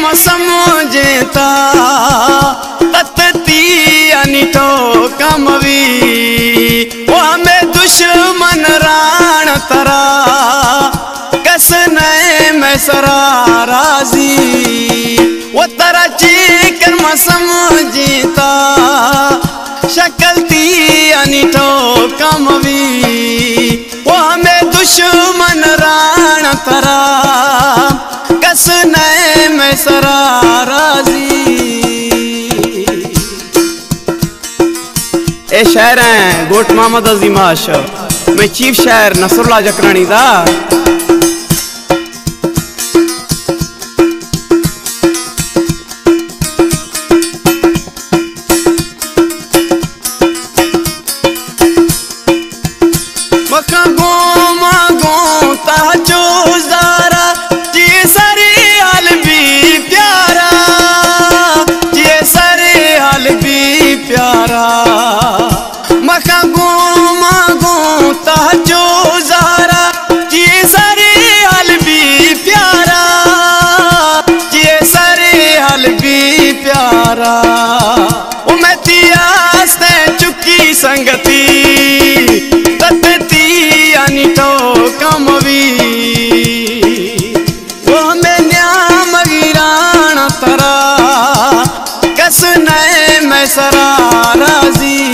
मौसम जेता तत्ती अनिठो कमवी वो हमें दुश्मन राण तरा कस नए में सरा राजी। वो तराची के मौसम जीता शक्ल ती अनिठो कमवी वो हमें दुश्मन राण तरा हस नए में सराराजी ए शायर हैं, गोट मामा दा मैं चीफ शहर नसरुल्ला जकरानी दा। संगती तत्ती अनिठो कमवी वो हमें न्याम गिराण तरा कस में सरा राजी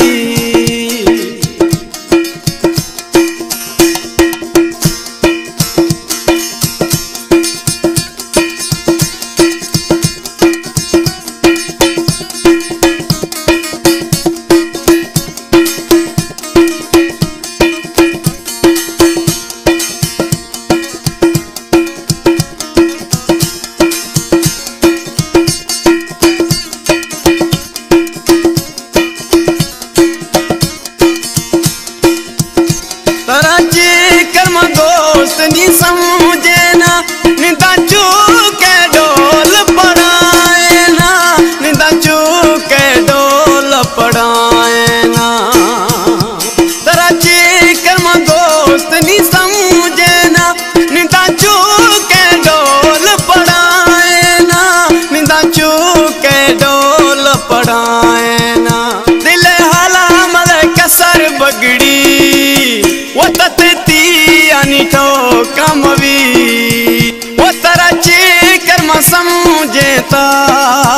तराची कर्म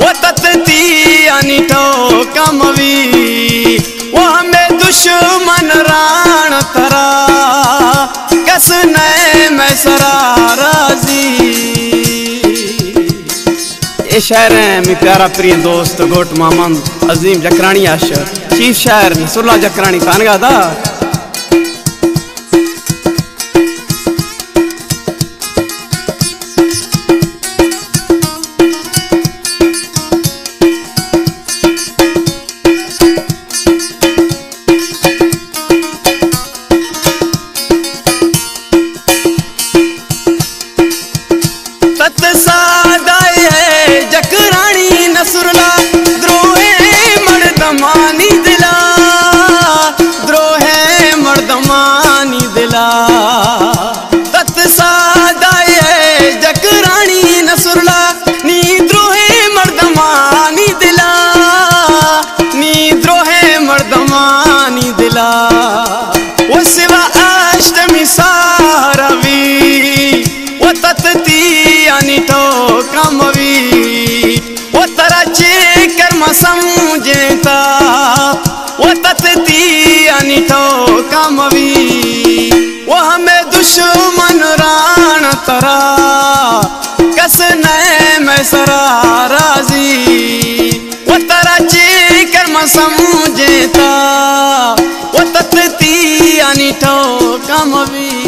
वो तत्ती अनिठो कमवी वो हमें दुश्मन राण तरा कस नए में सरा राज़ी। ये शहर है, मेरे प्यारा प्रिय दोस्त गोट मोहम्मद अजीम जकरानी आशर चीफ शहर नसरुल्ला जकरानी खानगा दा। सिवा अष्टमी सारवी तत्ती अनिठो कमवी वो तराची कर्म समझेता वो तत्ती अनिठो कमवी वो हमें दुश्मन तरा कस नए में सरा राजी वो तराची कर्म समझेता वो तत्ती अनिठो कमवी